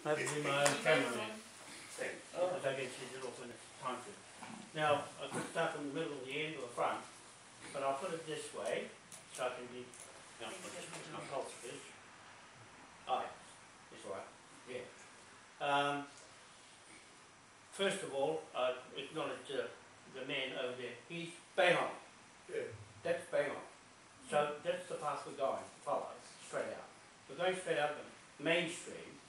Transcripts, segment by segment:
I have to do my own cameraman thing, because I get it off when it's time to. Now, I could start from the middle of the end or the front, but I'll put it this way, so I can be, you know, my pulse is. Oh, it's all right, yeah. Um, first of all, I acknowledge the, the man over there, he's bang on. Yeah. That's bang on. So that's the path we're going, follow, straight out. We're going straight out the mainstream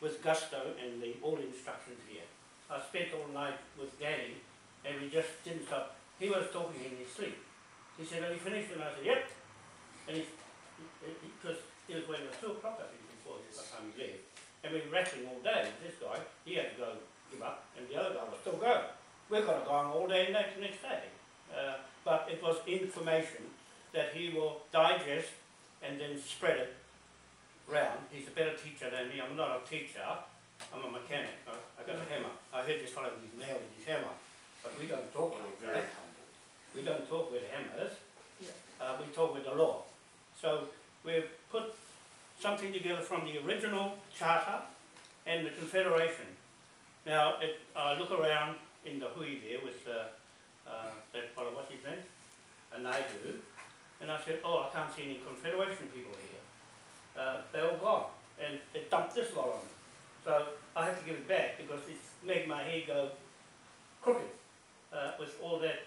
with gusto and the all instructions here. I spent all night with Danny and we just didn't stop. He was talking in his sleep. He said, have you finished? And I said, yep. And he, because it, was waiting at two o'clock I think before the time he left. And we were rattling all day. This guy, he had to go give up and the other guy was still going. We've got to go on all day next, next day. Uh, but it was information that he will digest and then spread it round. He's a better teacher than me. I'm not a teacher. I'm a mechanic. I, I got a hammer. I heard this fellow with his nail with his hammer. But we don't talk like that. We don't talk with hammers. Uh, we talk with the law. So we've put something together from the original charter and the Confederation. Now, it, I look around in the hui there with uh, uh, that fellow, what's his name? A Naidu. And I said, oh, I can't see any Confederation people here. Uh, they're all gone. And it dumped this lot on me. So I had to give it back because it's made my hair go crooked uh, with all that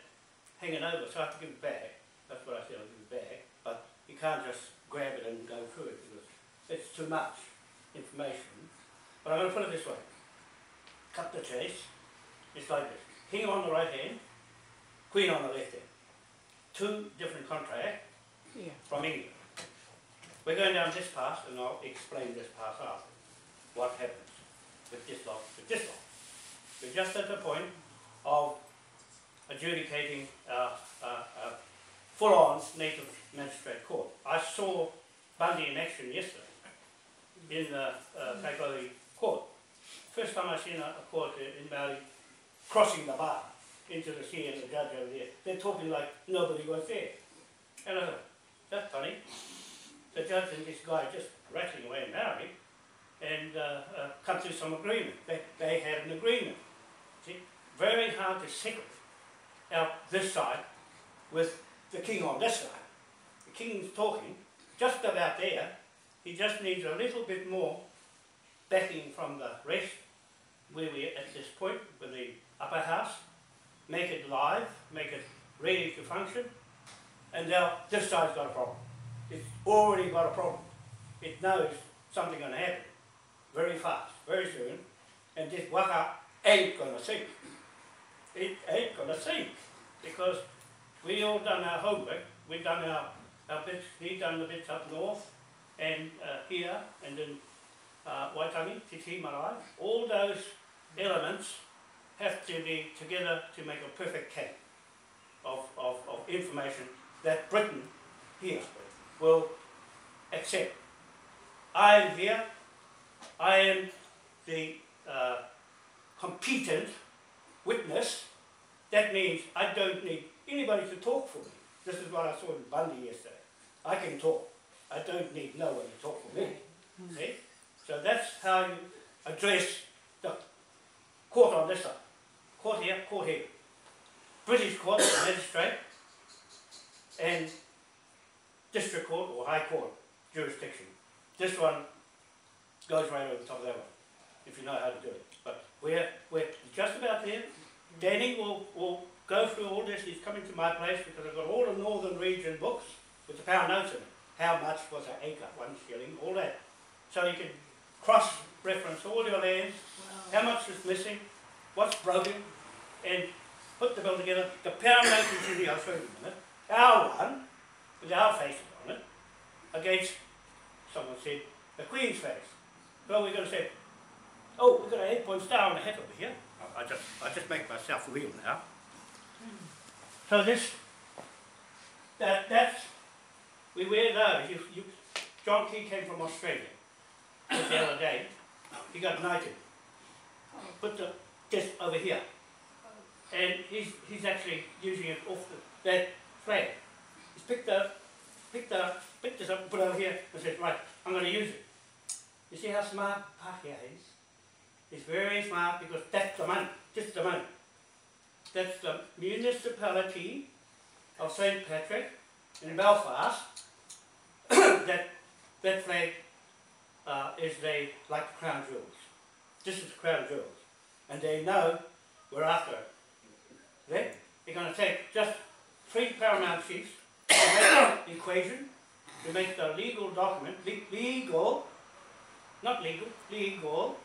hanging over. So I have to give it back. That's what I said, I'll give it back. But you can't just grab it and go through it because it's too much information. But I'm going to put it this way. Cut the chase. It's like this. King on the right hand, Queen on the left hand. Two different contracts Yeah. from England. We're going down this path and I'll explain this path after. What happens with this lot, with this lot. We're just at the point of adjudicating a, a, a full-on native magistrate court. I saw Bundy in action yesterday in the uh, court. First time I've seen a, a court in Maori crossing the bar into the sea and the judge over there. They're talking like nobody was there. And I thought, that's funny. The judge and this guy just rattling away Maori and uh, uh, come to some agreement. They, they had an agreement. See, very hard to settle out this side with the king on this side. The king's talking just about there. He just needs a little bit more backing from the rest where we're at this point with the upper house. Make it live, make it ready to function. And now this side's got a problem. It's already got a problem. It knows something's going to happen very fast, very soon, and this waka ain't going to sink. It ain't going to sink because we all done our homework. We've done our, our bits, he done the bits up north and uh, here and then uh, Waitangi, Titi, Marae. All those elements have to be together to make a perfect camp of, of, of information that Britain here will accept. I am here, I am the uh, competent witness. That means I don't need anybody to talk for me. This is what I saw in Bundy yesterday. I can talk. I don't need no one to talk for me. See? So that's how you address the court on this side. Court here, court here. British court, magistrate, and district court or high court jurisdiction. This one goes right over the top of that one, if you know how to do it. But we're, we're just about there. Danny will, will go through all this. He's coming to my place because I've got all the Northern Region books with the pound notes in it. How much was an acre, one shilling, all that. So you can cross-reference all your lands, how much is missing, what's broken, and put the bill together. The pound note is in the, I'll show you in a minute. Our one, with our faces on it, against, someone said, the Queen's face. Well, we're going to say, oh, we've got an eight-point star on the hat over here. I- I just, I just make myself real now. So this, that, that's, we wear those. You, you, John Key came from Australia just the other day. He got knighted. Put the, this over here. And he's, he's actually using it off the, that flag. He's picked up, picked up, picked this up, and put it over here, and said, right, I'm going to use it. You see how smart Pākehā is? He's very smart because that's the money, just the money. That's the municipality of St. Patrick in Belfast. that that flag uh, is they like the crown jewels. This is the crown jewels. And they know we're after it. They, they're going to take just three paramount chiefs to make equation, to make the legal document, le- legal, not legal, legal,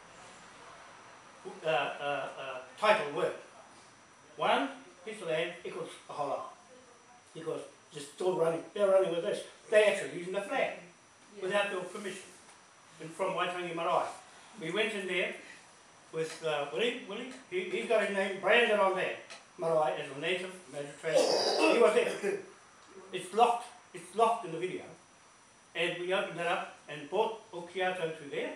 uh, uh, uh, title word. One piece of land equals a whole lot. Because they're still running, they're running with this. They're actually using the flag without your permission. And from Waitangi Marae. We went in there with uh, Willie, Willie, he, he's got his name branded on there. Marae as a native magistrate. He was there. It's locked, it's locked in the video. And we opened it up and brought Okiato to there.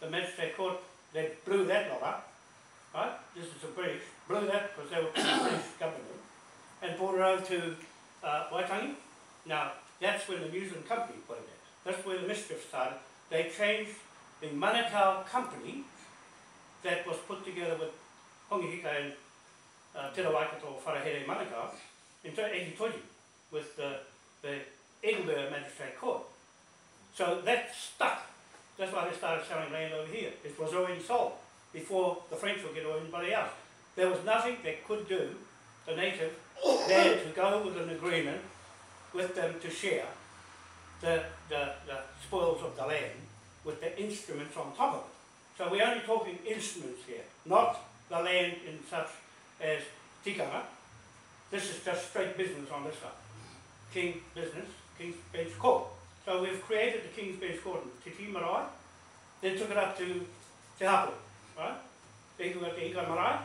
The magistrate court, they blew that lot up. Right? This is the British. Blew that because they were the British government. And brought it over to uh, Waitangi. Now, that's when the New Zealand company put it there. That's where the mischief started. They changed the Manukau company that was put together with Hongi Hika and uh, Te Rawaikato Wharahere Manukau in 1820 with the, the Edinburgh Magistrate Court. So that stuck. That's why they started selling land over here. It was already sold before the French would get or anybody else. There was nothing they could do, the native, than to go with an agreement with them to share the, the, the spoils of the land with the instruments on top of it. So we're only talking instruments here, not the land in such as tikanga. This is just straight business on this side. King business, King's Bench Court. So we've created the King's Bench Court in Titi Marae, then took it up to Te Hapu, right? Then we got the Ika Marae,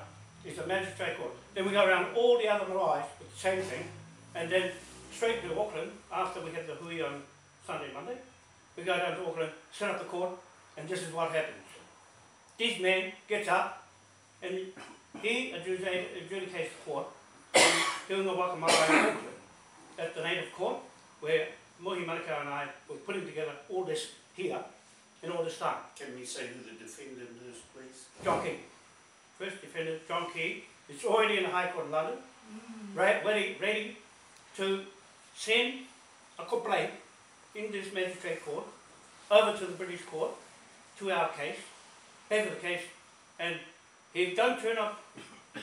it's a magistrate court. Then we go around all the other maraes with the same thing, and then straight to Auckland after we have the hui on Sunday, Monday. We go down to Auckland, set up the court, and this is what happens. This man gets up, and he adjudicates the court, doing a in Auckland, at the native court, where Mohi Manukau and I were putting together all this here, in all this time. Can we say who the defendant is, please? John King. First defendant, John King, is already in the High Court in London, mm. right, ready, ready to send a complaint in this magistrate court over to the British court, to our case, pay for the case, and if he don't turn up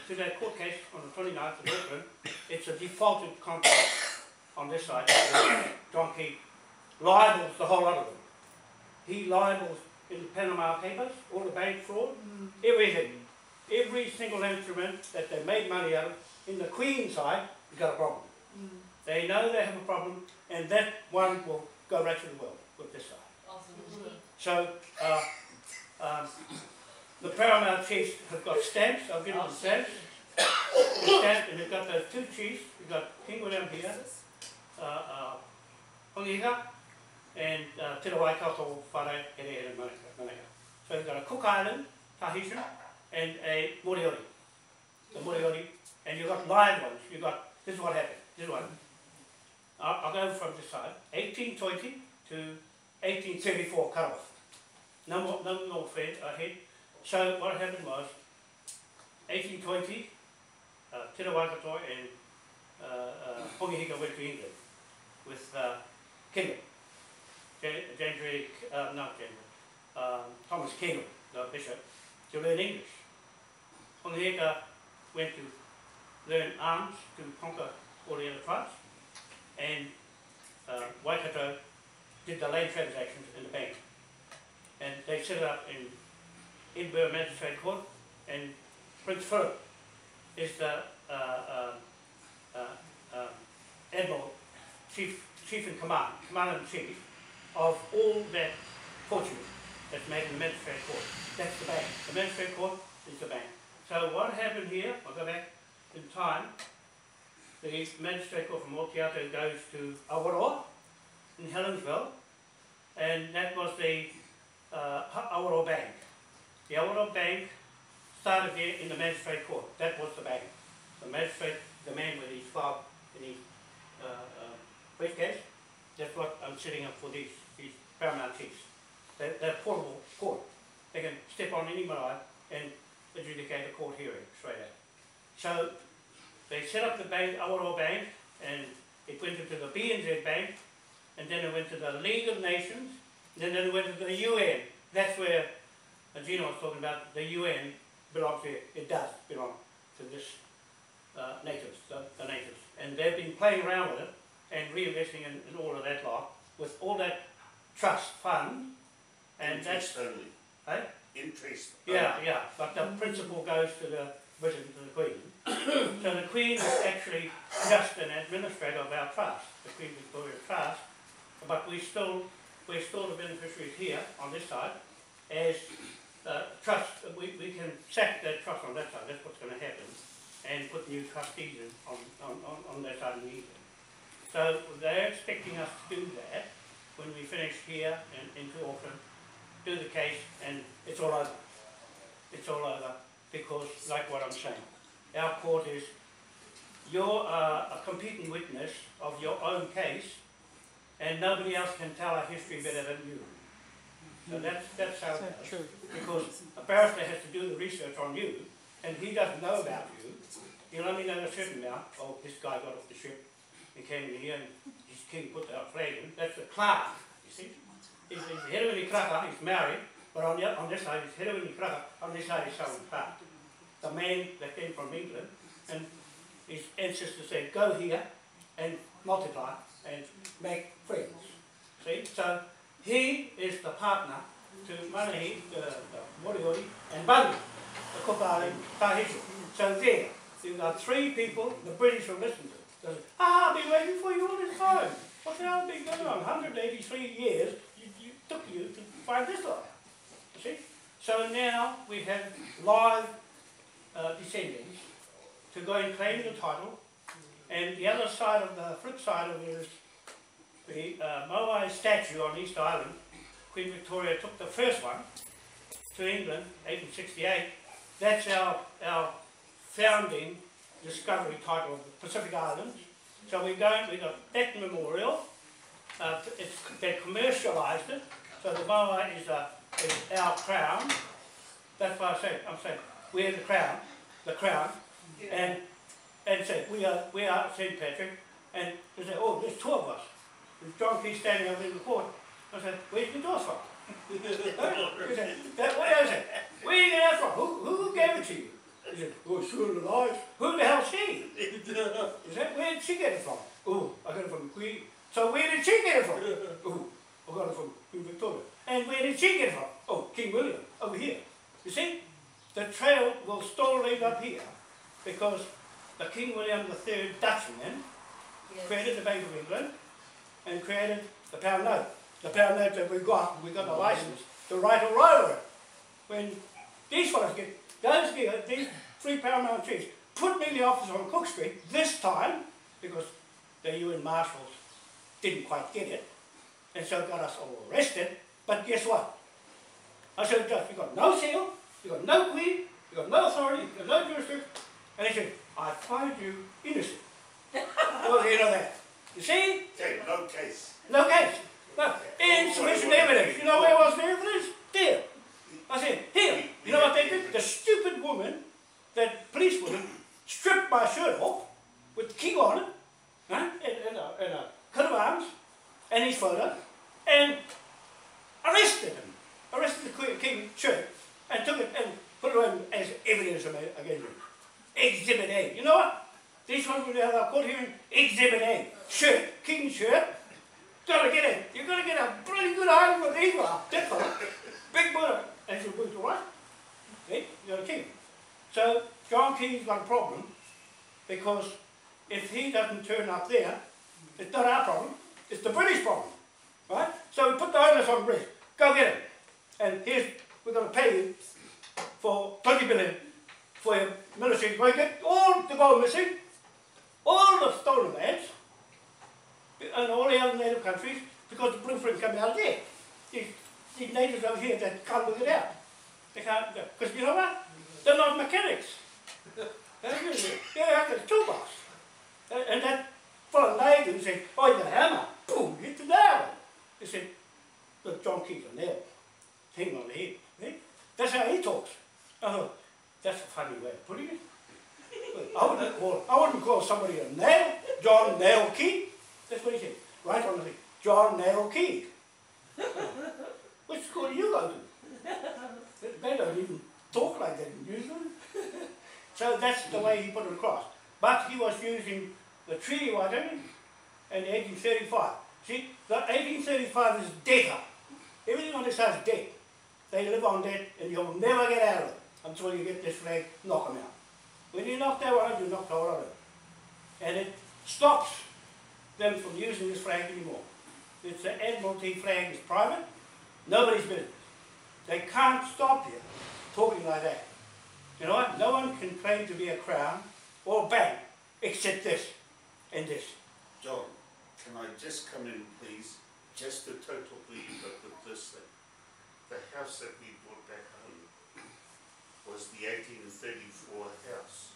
to that court case on the 29th of April, it's a defaulted contract on this side. John Key libels the whole lot of them. He libels in the Panama Papers, all the bank fraud, everything. Every single instrument that they made money out of, in the Queen side, has got a problem. They know they have a problem, and that one will go right to the world with this side. So, uh, um, the Paramount Chiefs have got stamps, I'll give them the stamps. The stamp, and they've got those two chiefs, you've got King William here, uh, uh, Hongiga, and uh, Te Rawaikato Whare Here Manukau. Manukau. So you've got a Cook Island, Tahitian, and a Moriori. The Moriori, and you've got live ones, you've got, this is what happened, this one. I'll, I'll go from this side, 1820 to 1834 cut off. No more, no more fed ahead. So what happened was, 1820, uh, Te Rawaikato and uh, uh, went to England with uh, James uh, not James, um, Thomas Kendall, the bishop, to learn English. Hongi Hika went to learn arms to conquer all the other tribes, and uh, Waikato did the land transactions in the bank. And they set it up in Edinburgh Magistrate Court, and Prince Philip is the uh, uh, uh, um, Admiral, Chief, Chief in Command, Commander in Chief of all that fortune that's made in the Magistrate Court. That's the bank. The Magistrate Court is the bank. So what happened here, I'll go back in time, the Magistrate Court from Mokiato goes to Awaroa in Helensville, and that was the uh, Awaroa Bank. The Awaroa Bank started there in the Magistrate Court. That was the bank. The magistrate, the man with his file in his uh, uh, briefcase, that's what I'm setting up for these, these paramount chiefs. They're, they're portable court. They can step on any marae and adjudicate a court hearing straight out. So they set up the bank, Awaroa Bank, and it went into the BNZ Bank, and then it went to the League of Nations, and then it went to the UN. That's where Gina was talking about, the UN belongs here. It does belong to this uh, natives, the, the natives. And they've been playing around with it and reinvesting in, in all of that lot with all that trust fund, and that's Interest only. eh? Interest. Yeah, yeah, but the principal goes to the Britain, to the Queen. so the Queen is actually just an administrator of our trust, the Queen Victoria Trust, but we still, we're still the beneficiaries here on this side as uh, trust, we, we can sack that trust on that side, that's what's gonna happen, and put new trustees in on, on, on, on that side the evening. So they're expecting us to do that when we finish here and into Auckland, do the case, and it's all over. It's all over because, like what I'm saying, our court is you're uh, a competing witness of your own case, and nobody else can tell our history better than you. So that's that's how So it goes. true. Because a barrister has to do the research on you, and he doesn't know about you. He'll only know a certain amount. Oh, this guy got off the ship and came in here, and his king put our flag in. That's the clerk, you see. Of the kraka, he's married, but on, the, on this side, of the kraka, on this side, he's Southern Clark. The man that came from England, and his ancestors said, go here and multiply and make friends. See, so he is the partner to Manahi, uh, the, the Moriori, and Bundy, the Island Tahitu. So there, you've got three people the British will listen to. Ah, I've been waiting for you all this time. What the hell has been going on? 183 years you, you took you to find this lot. You see? So now we have live uh, descendants to go and claim the title. And the other side of the flip side of it is the uh, Moai statue on East Island. Queen Victoria took the first one to England, 1868. That's our, our founding discovery title of the Pacific Islands. So we're going, we've got that memorial. Uh, it's, they commercialised it. So the Moai is, a, is our crown. That's why I say, I'm saying, we're the crown, the crown. And, and say, we are, we are St. Patrick. And they say, oh, there's two of us. There's John Key standing over in the court. I said, where's the door from? He said, that, what is it? Where you get that from? Who, who gave it to you? He said, oh, sure the lies. Who the hell's she? He said, where did she get it from? Oh, I got it from the Queen. So where did she get it from? Oh, I got it from Queen Victoria. And where did she get it from? Oh, King William, over here. You see, the trail will still lead up here because the King William III Dutchman created the Bank of England and created the pound note. The pound note that we got, we got the mm-hmm. license to write a road. When these fellows get, those these three pound chiefs, put me in the office on Cook Street this time because the UN marshals didn't quite get it and so got us all arrested. But guess what? I said, Judge, you got no seal, you got no queen, you got no authority, you got no jurisdiction. And he said, I find you innocent. the end of that? You see? Okay, no case. No case. No. Insufficient evidence. You know where was the evidence? There. I said, here. You know what they did? The stupid woman, that policewoman, stripped my shirt off with the king on it, huh? and, and, a, and a coat of arms, and his photo, and arrested him. Arrested the queen- king shirt, and took it and put it on as evidence against him. Exhibit A. You know what? This one will have a court hearing. Exhibit A. Shirt. King shirt. Gotta get it. You're gonna get a pretty good item with these one. That fella. Big brother. And she'll put it right. See? You're a king. So John Key's got a problem because if he doesn't turn up there, it's not our problem. It's the British problem. Right? So we put the onus on British. Go get him. And here's, we're going to pay you for 20 billion for your military. We get all the gold missing, all the stolen lands, and all the other native countries because the blueprints come out of there. These, these natives over here that can't work it out. They can't, because you know what? They're not mechanics. Yeah, it's a toolbox. And, and that native said, oh, you got a hammer. Boom, hit the nail. He said, look, John Key's a nail. thing on the head. That's how he talks. I thought, that's a funny way of putting it. I wouldn't call, I wouldn't call somebody a nail, John Nail Key. That's what he said, right on the thing, John Nail Key. Which school do you go to? They don't even talk like that in New Zealand. So that's the way he put it across. But he was using the Treaty Waitangi and 1835. See, the 1835 is data. Everything on this is dead. They live on that and you'll never get out of it until you get this flag, knock them out. When you knock that one you knock the whole lot out. And it stops them from using this flag anymore. It's the Admiralty flag is private, nobody's business. They can't stop you talking like that. You know what? No one can claim to be a crown or bank except this and this. John, can I just come in, please? Just to total bleed up with this thing. The house that we brought back home was the eighteen thirty-four house.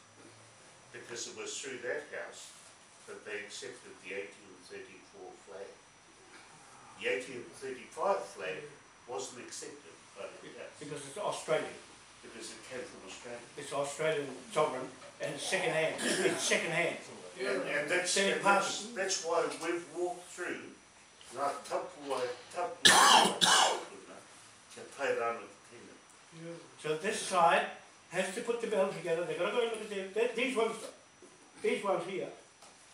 Because it was through that house that they accepted the eighteen thirty-four flag. The eighteen thirty-five flag wasn't accepted by the house Because it's Australian. Because it came from Australia. It's Australian sovereign and it's second hand. It's second hand. And, and that's, Third and that's, that's why we've walked through, ngā tapua, tapua, te pai rana te. So this side has to put the bill together. They've got to go and look at the, th- these ones, these ones here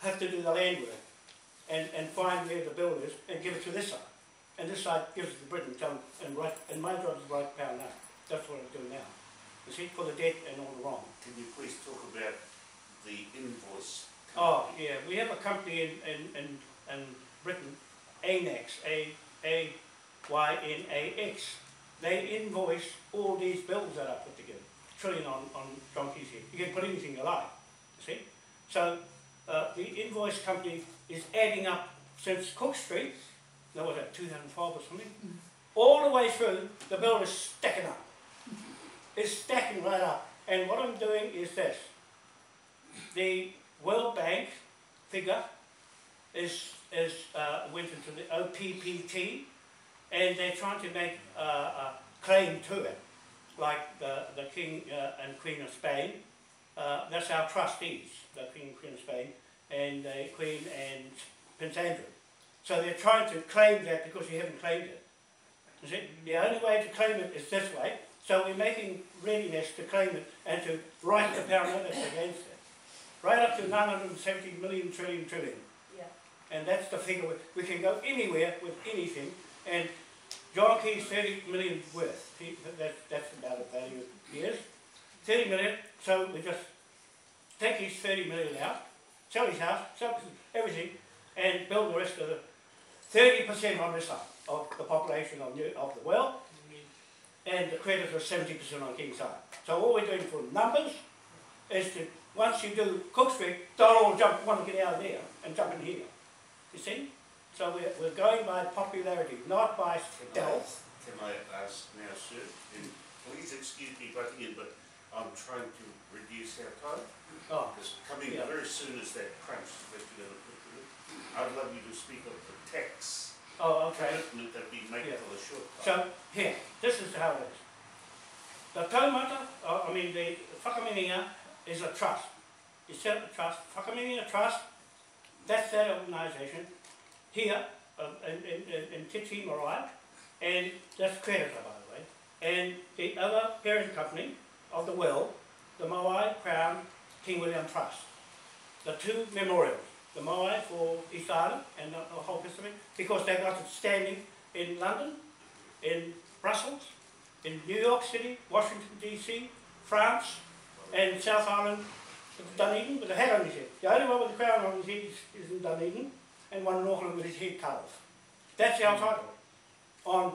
have to do the land work and, and find where the bill is and give it to this side. And this side gives it to Britain, tell them, and right, and my job is right pound now. That's what I'm doing now. You see, for the debt and all the wrong. Can you please talk about the invoice? Oh, yeah, we have a company in, in, in, in Britain, ANAX, A, A, Y, N, A, X. They invoice all these bills that I put together, trillion on, on donkeys here. You can put anything you like, you see? So, uh, the invoice company is adding up since Cook Street, that was at two thousand twelve or something, all the way through, the bill is stacking up. It's stacking right up. And what I'm doing is this. The World Bank figure is, is, uh, went into the OPPT, and they're trying to make uh, a claim to it, like the, the King uh, and Queen of Spain. Uh, that's our trustees, the King and Queen of Spain, and the Queen and Prince Andrew. So they're trying to claim that because you haven't claimed it. The only way to claim it is this way. So we're making readiness to claim it and to write the paramedics against it. Right up to 970 million trillion trillion. Yeah. And that's the figure. We, we can go anywhere with anything. And John Key's 30 million worth. He, that, that's about the value he is. 30 million. So we just take his 30 million out, sell his house, sell everything, and build the rest of the 30% on this side of the population of, New, of the world. And the credit is 70% on King's side. So all we're doing for numbers is to, once you do Cook Street, don't all jump, want to get out of there and jump in here. You see? So we're, we're going by popularity, not by stealth. Can I ask now, sir, and please excuse me butting in, but I'm trying to reduce our time. Oh, Because coming Yeah. very soon is that crunch that you're gonna put through. I'd love you to speak of the tax oh, okay. that we make Yeah. for the short time. So, here, this is how it is. The taumata, uh, I mean, the whakamininga is a trust. You set up a trust, whakamininga trust, that's that organisation here uh, in, in, in, in Titi Marae, and that's creditor, by the way. And the other parent company of the will, the Moai Crown King William Trust. The two memorials, the Moai for East Island and the, the whole Pacific, because they got it standing in London, in Brussels, in New York City, Washington DC, France, and South Island, Dunedin, with a hat on his head. The only one with the crown on his head is, is in Dunedin, and one in Auckland with his head cut off. That's our title on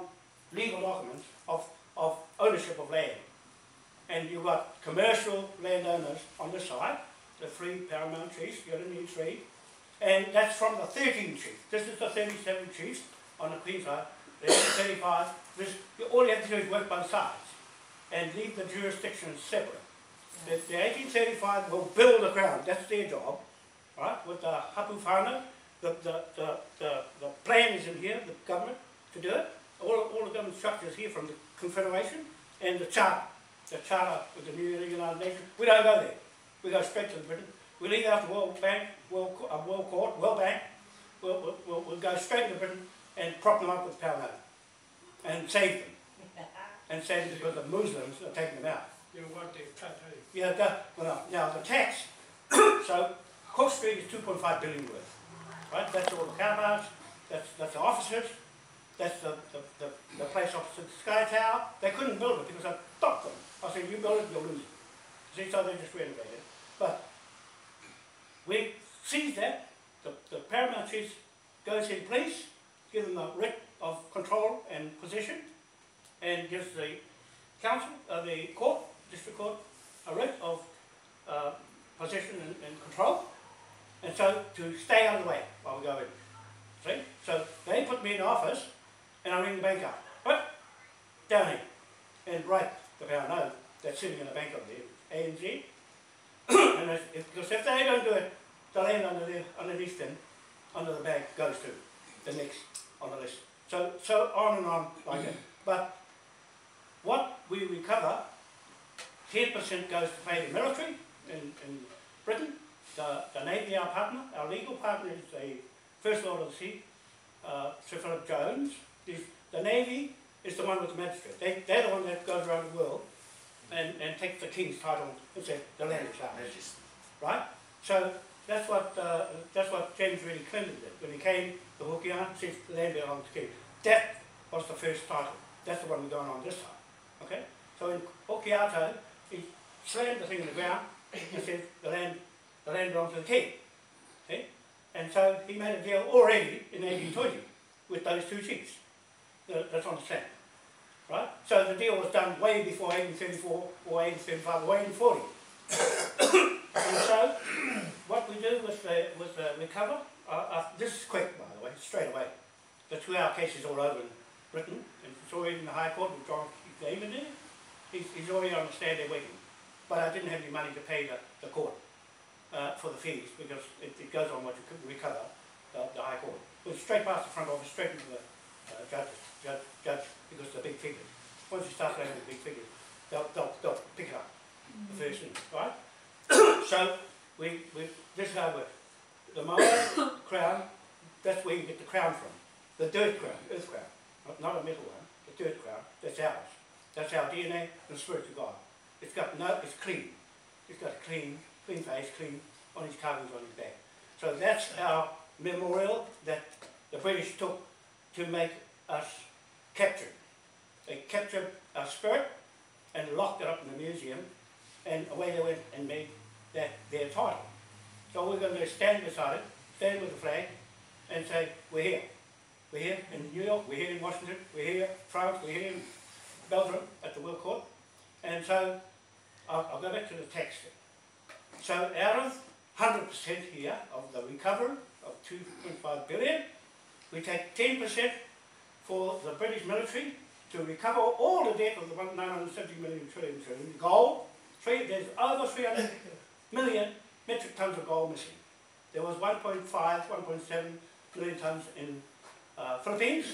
legal documents of, of ownership of land. And you've got commercial landowners on the side, the three paramount chiefs, you only need three. And that's from the 13 chiefs. This is the 37 chiefs on the Queen side. There's 35. This, all you have to do is work both sides and leave the jurisdictions separate. The, the 1835 will build the crown, that's their job, right? With the hapu whānau, the, the, the, the, the plan is in here, the government, to do it. all, all the government structures here from the Confederation and the Charter, the Charter of the New United Nations. We don't go there. We go straight to the Britain. We leave out the World Bank, World, Co- uh, World Court, World Bank. We'll, we'll, we'll, we'll go straight to Britain and prop them up with power and save them. And save them because the Muslims are taking them out. You want the cut, hey? Yeah, the, well, now the tax, so Cook Street is two point five billion worth, right? That's all the car parks, that's, that's the offices, that's the, the, the, the place opposite the Sky Tower. They couldn't build it because I stopped them. I said, you build it, you'll lose it. See, so they just renovated it. But we seized that, the, the paramount chief goes in police, give them a writ of control and possession, and gives the council, uh, the court, district court, a writ of uh, possession and, and control, and so to stay out of the way while we go in. See? So they put me in office, and I ring the bank up. But down here, and write the power note that's sitting in the bank of the ANZ. and if, because if they don't do it, the land under underneath them, under the bank, goes to the next on the list. So, so on and on like that. But what we recover, 10% goes to pay the military in, in Britain. The, the Navy, our partner, our legal partner is the First Lord of the Sea, uh, Sir Philip Jones. The, the Navy is the one with the magistrate. They, they're the one that goes around the world and, and takes the king's title and says the land is ours right? So that's what uh, that's what James Reddy Clendon did when he came to Hokianga. Said the land belongs to king. That was the first title. That's the one we're going on this time. Okay. So in Hokiata, he slammed the thing in the ground and said the land the land belongs to the king. See? And so he made a deal already in 1820 with those two chiefs. That's on the sand. Right? So the deal was done way before 1834 or 1835 or 1840. And so, what we do with the, with the recover, uh, uh, this is quick by the way, straight away. The two-hour case is all over in Britain, and it's already in the High Court with John Damon in. He's, he's already on the stand there waiting. But I didn't have any money to pay the, the court uh, for the fees, because it, it goes on what you could recover, the, the High Court. It was straight past the front office, straight into the uh, judge, judge, judge, because the big figures. Once you start playing with the big figures, they'll, they'll, they'll pick it up, the first thing, right? So, we, we, this is how it works. The Moa crown, that's where you get the crown from. The dirt crown, earth crown, not, not a metal one, the dirt crown, that's ours. That's our DNA and spirit of God. It's got no, it's clean. It's got a clean, clean face, clean on his carvings on his back. So that's our memorial that the British took to make us captured. They captured our spirit and locked it up in the museum and away they went and made that their title. So we're going to stand beside it, stand with the flag, and say, we're here. We're here in New York, we're here in Washington, we're here in France, we're here in Belgium at the World Court. And so I'll, I'll go back to the text. So out of 100% here of the recovery of 2.5 billion, we take 10% for the British military to recover all the debt of the 970 million trillion trillion gold. Three, there's over 300 million metric tons of gold missing. There was 1.5, 1.7 million tons in uh, Philippines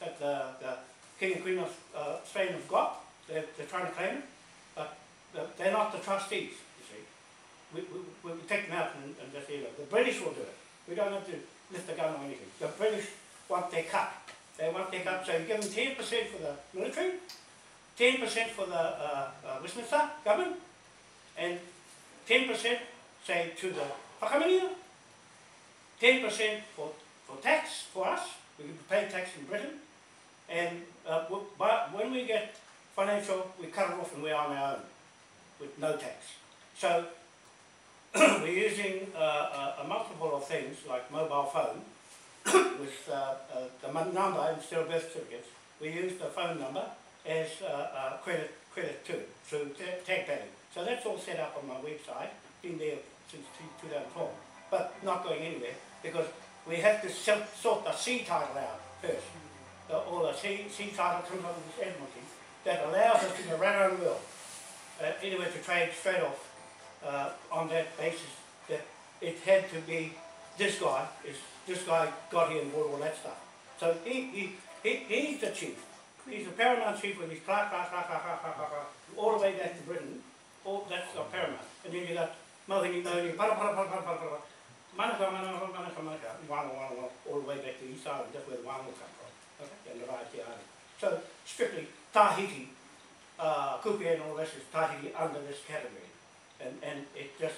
that the, the King and Queen of uh, Spain have got. They're, they're trying to claim it, but they're not the trustees, you see. We, we, we take them out and, and just say, look, the British will do it. We don't have to lift the gun or anything. The British want their cut. They want their cut, so you give them 10% for the military, 10% for the uh, uh, Westminster government, and 10% say to the whakaminia, 10% for, for tax for us, we can pay tax in Britain, and uh, but when we get financial, we cut it off and we're on our own with no tax. So we're using uh, a, a multiple of things like mobile phone with uh, uh, the number instead of birth certificates. We use the phone number as uh, uh, credit credit to it through tag. So that's all set up on my website, been there since 2004, but not going anywhere because we have to sort the sea title out first. The, all the sea sea title comes up of this admiralty that allows us to do our own will. Uh, anyway, to trade straight off uh, on that basis that it had to be this guy is this guy got here and bought all that stuff. So he, he, he he's the chief. He's the paramount chief with his clerk, clerk, clerk, all the way back to Britain. All, that's the paramount. And then you got Mohini, Mohini, para, para, para, para, para, para. Manaka, Manaka, Manaka, Manaka, Wano, Wano, all the way back to East Island, that's where the Wano come from. Okay, and the Raiti Island. So strictly Tahiti, uh, Kupi and all this is Tahiti under this category. And, and it just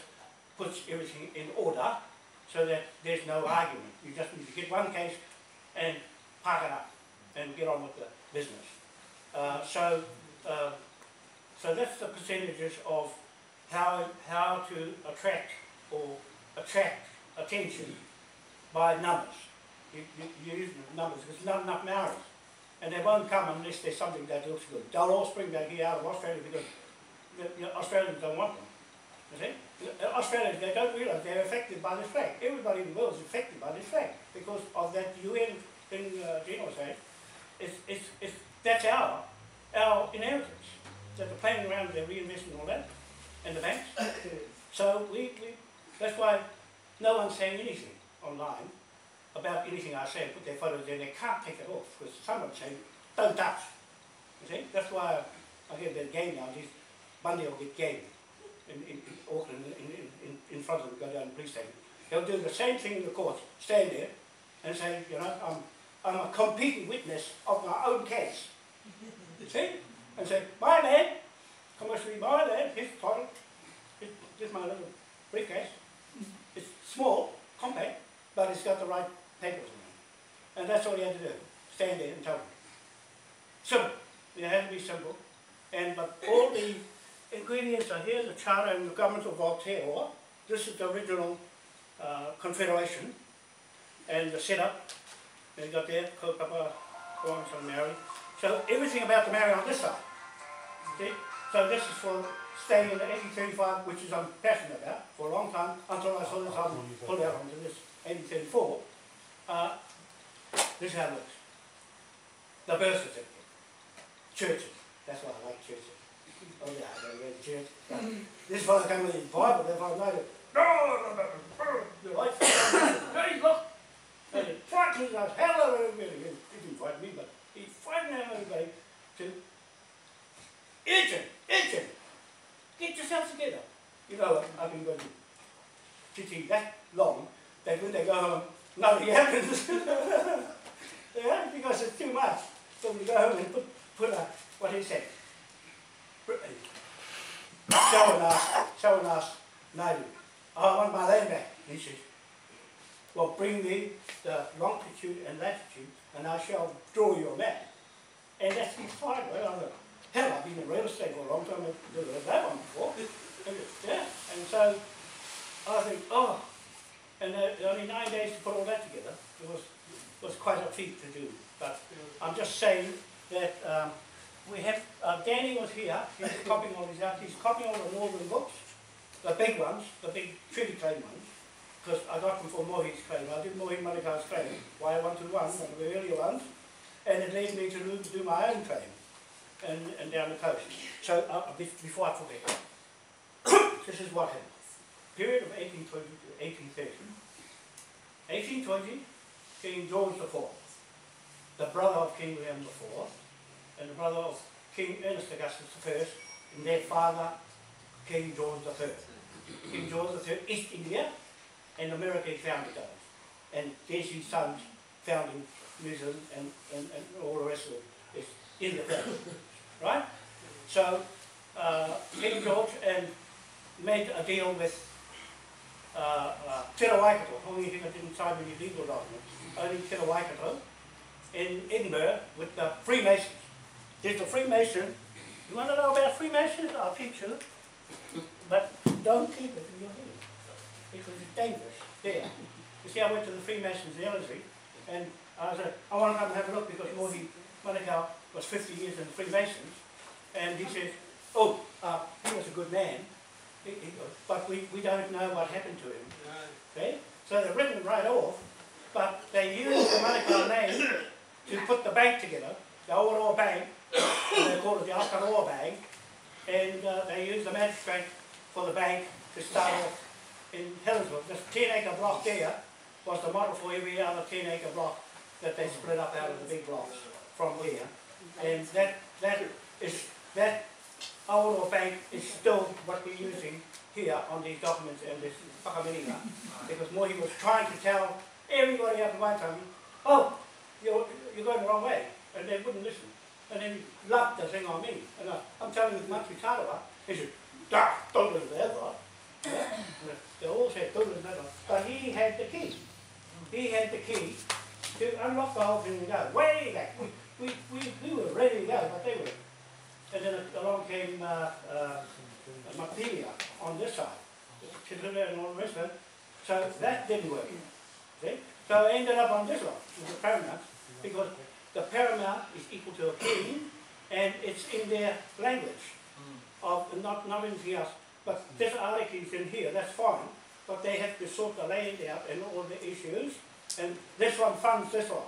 puts everything in order so that there's no argument. You just need to get one case and park it up and get on with the business. Uh, so, uh, so that's the percentages of how, how to attract or attract attention by numbers. You, you, you use numbers, there's not enough Maoris. And they won't come unless there's something that looks good. They'll all spring back here out of Australia because the, Australians don't want them. You see? Australians, they don't realise they're affected by this flag. Everybody in the world is affected by this flag because of that UN thing uh, Gino said. It's, it's, it's, that's our, our inheritance. That they're playing around, they're reinvesting all that, and the banks. So we, we, that's why no one's saying anything online about anything I say, put their photos there, they can't take it off, because someone's saying, don't touch. You see, that's why I get the game now, this Bundy will get game in, in, in Auckland, in, in, in, in front of them, go down to the police station. They'll do the same thing in the court, stand there and say, you know, I'm, I'm a competing witness of my own case. You see? And say, my land, commercially my land, his title, this is my little briefcase. It's small, compact, but it's got the right papers in it. And that's all you had to do, stand there and tell them. Simple, it had to be simple. And, but all the ingredients are here, the charter and the government of Aotearoa. This is the original uh, confederation and the setup. And you got there, Kaupapa, Lawrence and Mary. So everything about the Mary on this side. See? So this is for staying in the 1835, which is I'm passionate about for a long time, until I saw this album pulled out onto this 1834. Uh, this is how it looks. The birth certificate. Churches. That's why I like churches. Oh yeah, I go to church. But this fellow came with his Bible, if I know it. No, no, no, no. Lights Hey, look! And he frightens us, hell of everybody. He didn't frighten me, but he frightened everybody to Agent, agent, get yourself together. You know, I've been going to city that long that when they go home, nothing happens. yeah, because it's too much. So we go home and put, put a, what he said, showing us, showing us, Naidu, I want my land back. He says, well, bring me the longitude and latitude, and I shall draw your map. And that's his fine. Hell, I've been in real estate for a long time. I've never heard that one before. Yeah, and so I think, oh, and uh, only nine days to put all that together. It was was quite a feat to do. But I'm just saying that um, we have, uh, Danny was here, he's copying all these out, he's copying all the northern books, the big ones, the big treaty claim ones, because I got them for Mohi's claim. I did Mohi Manukau's claim, why I wanted one, one of the earlier ones, and it led me to do, do my own claim, and, and down the coast. So, uh, before I forget, this is what happened. Period of 1820 to 1830. 1820, King George IV, the brother of King William IV, and the brother of King Ernest Augustus I, and their father, King George III. King George III, East India, and America he founded those. And there's his sons founding New Zealand and, and, and all the rest of it is in the family. Right? So, uh, King George and made a deal with uh, uh, only thing that didn't sign any legal documents, only Te Rawaikato, in Edinburgh with the Freemasons. There's the Freemason. You want to know about Freemasons? I'll teach you. But don't keep it in your head. Because it's dangerous. There. You see, I went to the Freemasons in Ellerslie, and I said, I want to come and have a look because Mohi Manukau was 50 years in the Freemasons. And he said, oh, uh, he was a good man, he, he goes, but we, we don't know what happened to him. Okay? So they've written right off, but they used the Manukau name to put the bank together, the Awaroa Bank, and they called it the Akaroa Bank, and uh, they used the magistrate for the bank to start off in Helensville. This 10 acre block there was the model for every other 10 acre block that they split up out of the big blocks from here. And that, that is, that old bank is still what we're using here on these documents and this whakamiringa. Because Mohi was trying to tell everybody up in time, oh, you're, you're going the wrong way. And they wouldn't listen. And then he lumped the thing on me. And I, I'm telling you, Matri Tarawa, he said, Dah, don't to that. They all said, don't listen that. But he had the key. He had the key to unlock the whole thing and go way back. We, we, we, we were ready to go, but they were. And then along came uh, uh, Mapilia on this side, Chitula and of it. So that didn't work. See? So I ended up on this one, with the paramount, because the paramount is equal to a king, and it's in their language of not, not anything else. But this article is in here, that's fine, but they have to sort the land out and all the issues, and this one funds this one.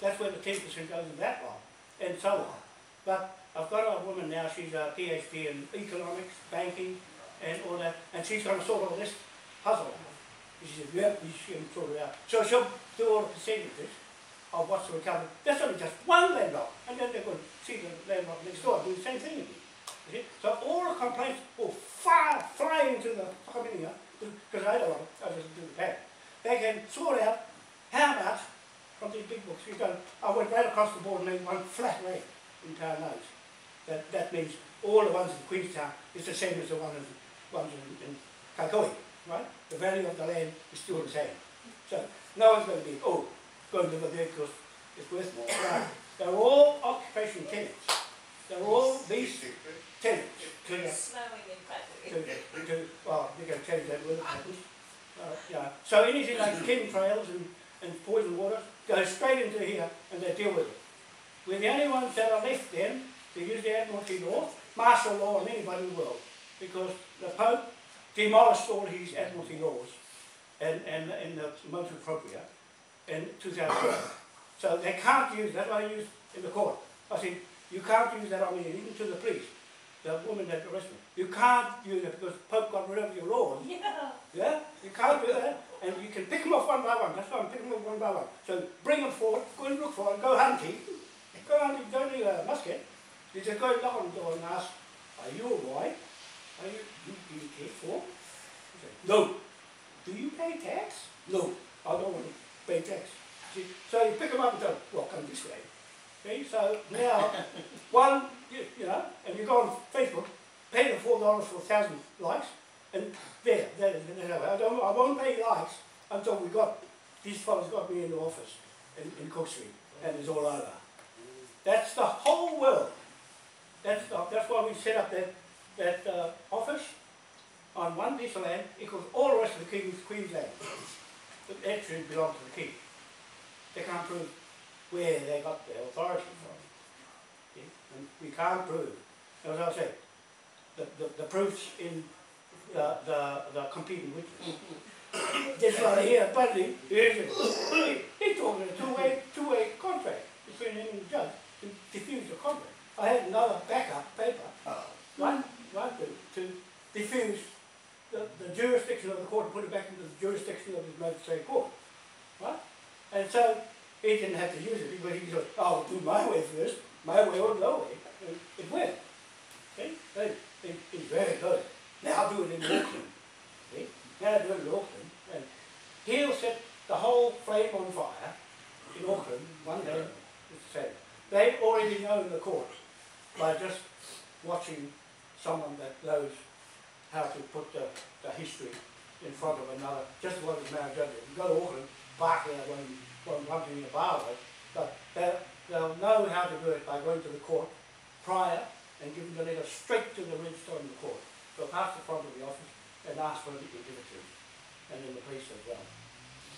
That's where the ten percent goes in that one, and so on. But I've got a woman now, she's a PhD in economics, banking, and all that, and she's gonna sort all this puzzle. She said, yeah, sort it out. So she'll do all the percentages of what's recovered. That's only just one landlock, and then they're going to see the landlock next door do the same thing again. So all the complaints will fly, fly into the Whakameninga, because I don't want to, I just do the back. They can sort out how much from these big books. You go, I went right across the board and made one flat rate in town notes. That, that means all the ones in Queenstown is the same as the one in, ones in, in Kaikoui, right? The value of the land is still the same. So no one's going to be, oh, going and live there because it's worth more. No. They're all occupation tenants. They're all these tenants. To, the- Snowing in to, to, well, you can change that word, happens. Uh, yeah. So anything like chemtrails and, and poison water goes straight into here and they deal with it. We're the only ones that are left then to use the Admiralty law, martial law on anybody in the world, because the Pope demolished all his Admiralty laws and, and, and the motu proprio in 2012. So they can't use, that, I used in the court. I said, you can't use that on me, even to the police, the woman that arrested me. You can't use it because Pope got rid of your laws. Yeah. Yeah, you can't do that. And you can pick them off one by one. That's why I'm picking them off one by one. So bring them forward, go and look for them, go hunting. Go hunting, don't need a musket. You just go knock on the door and ask, are you a white? Are you, you, you care for? Say, No. Do you pay tax? No. I don't want to pay tax. See, so you pick them up and tell them, well, come this way. Okay, so now, one, you, you know, if you go on Facebook, pay the four dollars for a thousand likes, and there, there, there, I don't, I won't pay likes until we got, these fellows got me in the office in, in Cook Street, and it's all over. That's the whole world. That's, the, that's why we set up that, that uh, office on one piece of land equals all the rest of the King's Queen's land. It actually belongs to the King. They can't prove where they got their authority from. See? And we can't prove. As I say, the, the, the proofs in the, the, the competing witness. This one here, Budley, he's, he, he told a two-way, two-way contract between him and the judge to defuse the contract. I had another backup paper, oh. right, right, to, to diffuse the, the jurisdiction of the court and put it back into the jurisdiction of the magistrate court, right? And so he didn't have to use it because he said, "I'll oh, do my way first, my way or no way," and it went. Okay, so it, it, it's very good. Now I'll do it in Auckland. See, now i do it in Auckland, and he'll set the whole flame on fire in Auckland one day. It's same. They already know the court by just watching someone that knows how to put the, the history in front of another, just as well as Mount Judge. You go to Auckland, Barclay won't, want you in bar but they'll, they'll know how to do it by going to the court prior and giving the letter straight to the register in the court. Go past the front of the office and ask for it to be given to them. And then the police as well.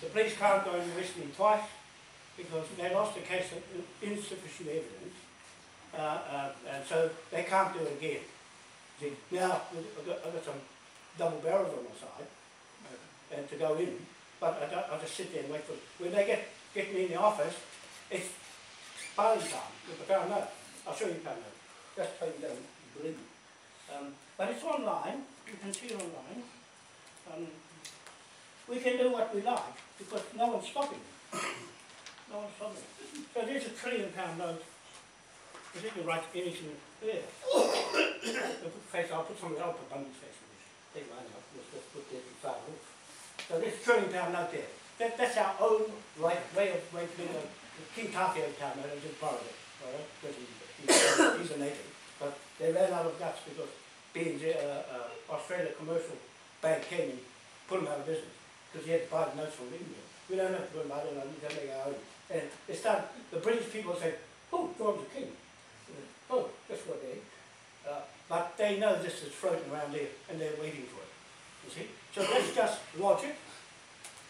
The police can't go and arrest me twice because they lost a case of insufficient evidence. Uh, uh, and so they can't do it again. See, now, I've got, I've got some double barrels on my side, uh, and to go in, but I don't, I just sit there and wait for, them. when they get, get me in the office, it's filing time with the pound note. I'll show you pound note, just so you don't believe me. Um, but it's online, you can see it online. Um, we can do what we like, because no one's stopping. no one's stopping it. So there's a trillion pound note, if you can write anything there. I'll face, I'll put something, I'll put Bundy's face this, take mine out, let's just put this roof. So a trillion pound note there, that, that's our own way of, way of doing it. King Tawhiao town, I just borrowed it, right, because he's, he's, a native, but they ran out of guts because being the, uh, uh, Australia Commercial Bank came and put him out of business, because he had to buy the notes from India. We don't have to go and buy them, we can make our own. And they started, the British people said, oh, George the King. Oh, that's what they, uh, but they know this is floating around there and they're waiting for it, you see? So let's just logic,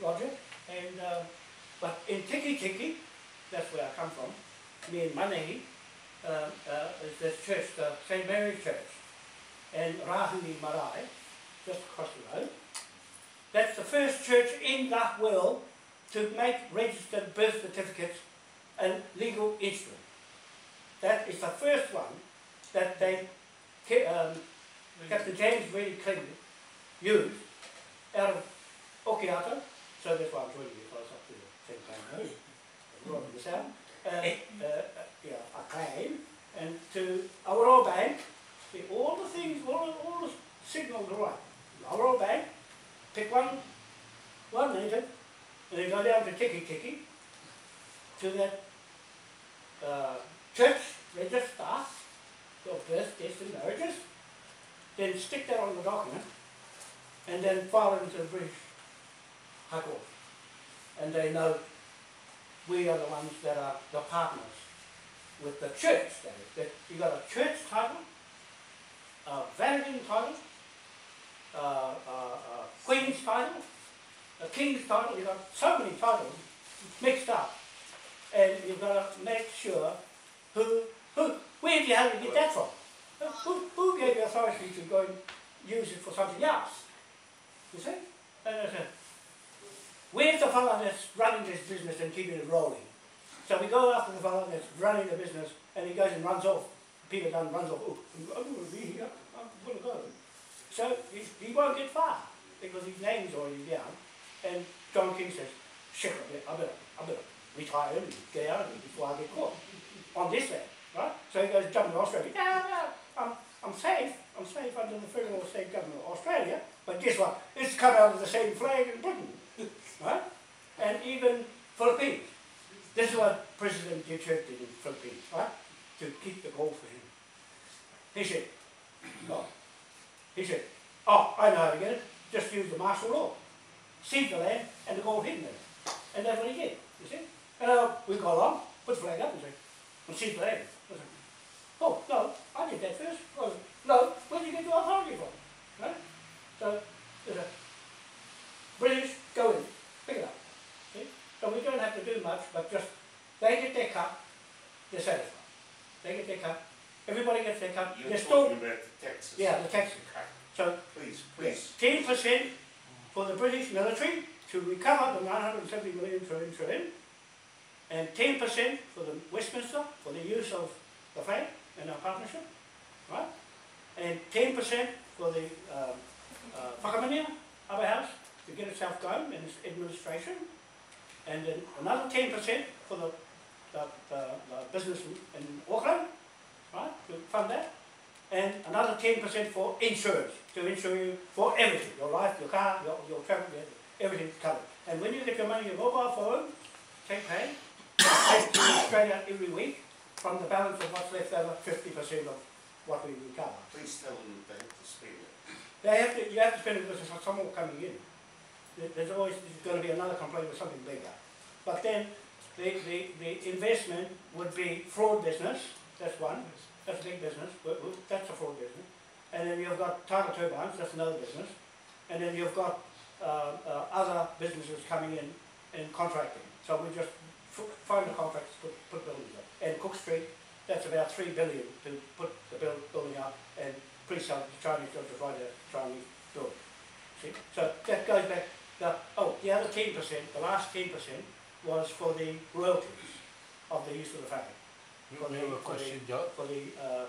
logic, and, uh, but in Tiki Tiki, that's where I come from, me and Manahi, uh, uh, is this church, the St. Mary's Church, and Rahuni Marae, just across the road. That's the first church in the world to make registered birth certificates a legal instrument. That is the first one that they, um, Captain James Reddy Clendon used out of Okiato, so that's why I'm joining you close up to the same time, Robin the Sound, uh, uh, uh, yeah, a claim, and to Awaroa Bank, see, all the things, all, the- all the signals are right. Awaroa Bank, pick one, one native, and then go down to Tiki Tiki, to that, uh, church register your birth, deaths and marriages, then stick that on the document, and then it into the British High Court. And they know we are the ones that are the partners with the church, that is. That you got a church title, a Vatican title, a, a, a Queen's title, a King's title, you've got so many titles mixed up. And you've got to make sure who, who, where do you have to get that from? Who, who gave you authority to go and use it for something else? You see? Uh, uh, uh. And I said, where's the fellow that's running this business and keeping it rolling? So we go after the fellow that's running the business and he goes and runs off. Peter Dunne runs off, oh, I'm going to be here, I'm going to go. So he, he won't get far because his name's already down. And John Key says, shit, I better, I better, retire and get out of here before I get caught on this land, right? So he goes jumping to Australia. No, no, I'm safe. I'm safe under the federal state government of Australia. But guess what? It's cut out of the same flag in Britain, right? And even Philippines. This is what President Duterte did in Philippines, right? To keep the gold for him. He said, oh, he said, oh, I know how to get it. Just use the martial law. Seize the land and the gold hidden there. And that's what he did, you see? And uh, we go along, put the flag up and say, and seize the land. Oh, no, I did that first. Well, no, where did you get your authority from? Right? So, there's a British, go in, pick it up. See? So we don't have to do much, but just, they get their cut, they're satisfied. They get their cut, everybody gets their cut, You're they're still, talking about the taxes. yeah, the taxes. So, Please, please. ten percent for the British military to recover the 970 million trillion trillion, and 10% for the Westminster for the use of the flag in our partnership, right? And ten percent for the um, uh, Upper House to get itself going in its administration, and then another ten percent for the, the, the, the business in, in Auckland, right, to fund that, and another ten percent for insurance, to insure you for everything, your life, your car, your, your travel, everything's covered. And when you get your money, your mobile phone, take pay, take to Australia every week, from the balance of what's left over, fifty percent of what we recover. Please tell them they have to spend it. They have to, you have to spend it because there's some more coming in. There's always, there's gonna be another complaint with something bigger. But then, the, the, the investment would be fraud business, that's one, that's a big business, that's a fraud business. And then you've got tidal turbines, that's another business. And then you've got, uh, uh, other businesses coming in and contracting. So we just f- find the contracts, put, put buildings up. And Cook Street, that's about three billion to put the build, building up and pre-sell the Chinese to try the Chinese do it. See, so that goes back, oh, the other ten percent, the last ten percent was for the royalties of the use of the. We For the- have a for the-. For the, uh,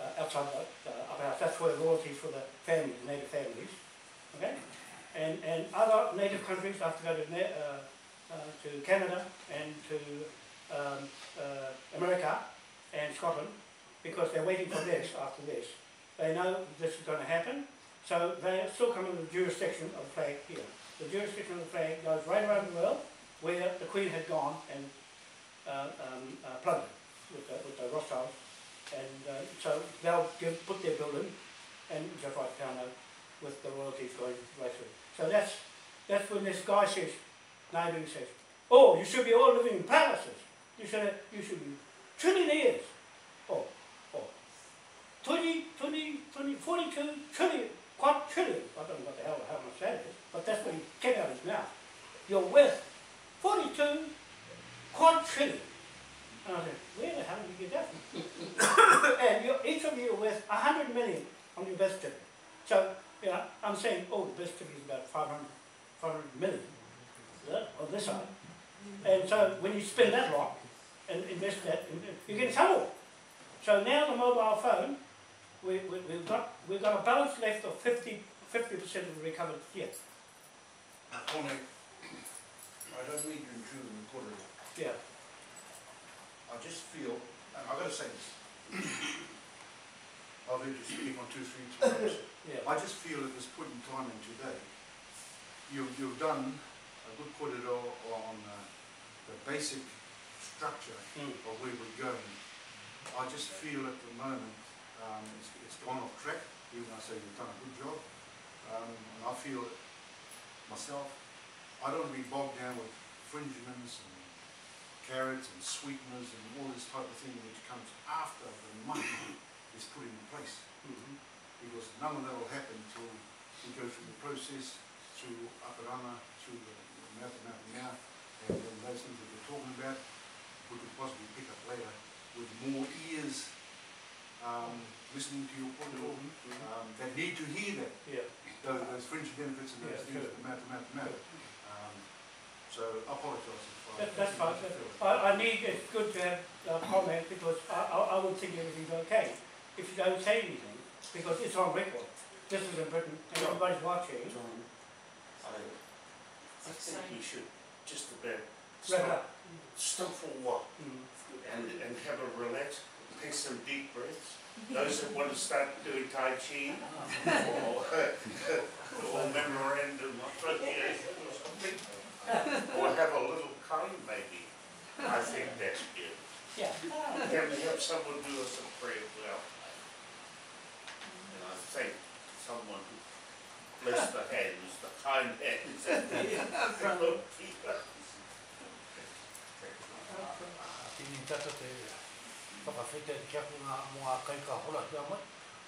uh, outside the, uh, upper house, that's where royalties for the families, native families, okay? And, and other native countries have to go to uh, uh, to Canada and to um, uh, America and Scotland because they're waiting for this after this. They know this is going to happen, so they are still coming to the jurisdiction of the flag here. The jurisdiction of the flag goes right around the world where the Queen had gone and uh, um, uh, plundered with the, with the Rothschilds. And uh, so they'll give, put their building and just like Towno with the royalties going right through. So that's, that's when this guy says, Naidu says, oh, you should be all living in palaces. You should, you should be trillionaires. Oh, oh. 20, 20, 20, 42 trillion, quadrillion. I don't know what the hell, how much that is, but that's what he came out of his mouth. You're worth 42 quadrillion. And I said, where the hell did you get that from? and you're, each of you are worth 100 million on your birth certificate. So, you know, I'm saying, oh, the birth certificate is about 500, 500 million on this side. And so when you spend that lot and invest that, you get in trouble. So now the mobile phone, we, we, we've, got, we've got a balance left of 50, 50% of the recovered yet. Tony, I don't mean to intrude on the quarter. Yeah. I just feel, and I've got to say this. I'll need to speak on two, three times. Yeah. I just feel at this point in time and today, you've, you've done a good corridor on uh, the basic structure Mm. of where we're going. I just feel at the moment, um, it's, it's gone off track, even though I say you've done a good job. Um, and I feel myself, I don't want to be bogged down with fringements and carrots and sweeteners and all this type of thing which comes after the money is put in place. Mhm. Because none of that will happen until we go through the process, through Aparana, through the the mouth and mouth and mouth, and then those things that we're talking about, we could possibly pick up later with more ears um, listening to your point of view, um, that need to hear that, Yeah. those, those fringe benefits and those Yeah, things, good. the mouth and mouth. Um, so I apologise if I. That, that's fine. I, I need, it's good to have a comment because I, I, I would think everything's okay. If you don't say anything, because it's on record. This is in Britain and everybody's watching. John, I, I think you should just about Wrap stop, up. Stop for a while Mm. and, and have a relax, take some deep breaths. Those that want to start doing Tai Chi or, or memorandum or something, or have a little calm maybe. I think that's good. Yeah. Can we have someone do us a prayer well? And I thank someone who blessed the hands, the kind hands. will keep us. Tini tata te whakawhete kia ku ngā mga kai ka hora hea mai.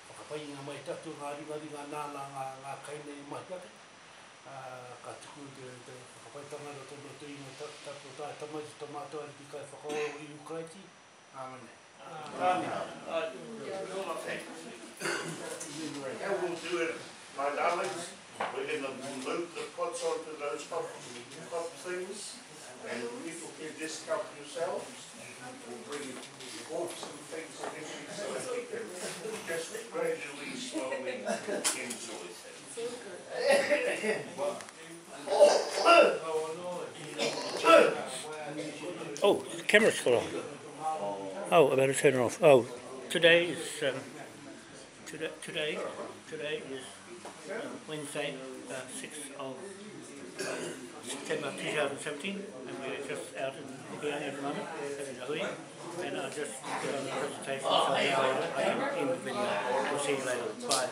Whakapai ngā mai tatu ngā ringa ringa nāna ngā, ngā kai nei mahi ake. Uh, ka tuku te, te whakapai tanga ro tono te ingo ta- tatu tāi tamai te tomato ari ki kai whakaoro i Ukraiti. Amen. Thank. How we'll do it, my darlings, we're going to move the pots onto those top, top things, and people can just help yourselves. We'll bring forks and things and everything, so that we can just gradually, slowly enjoy things. Oh, the camera's still on. Oh, I better turn it off. Oh, today is um, today. Today, today is uh, Wednesday, uh, sixth of September 2017, and we're just out in Hokianga at the moment, having a. And I'll just did on the presentation, so I can end the video. We'll see you later. Bye.